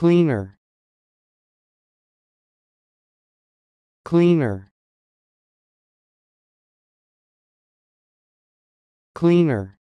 cleaner. Cleaner. Cleaner.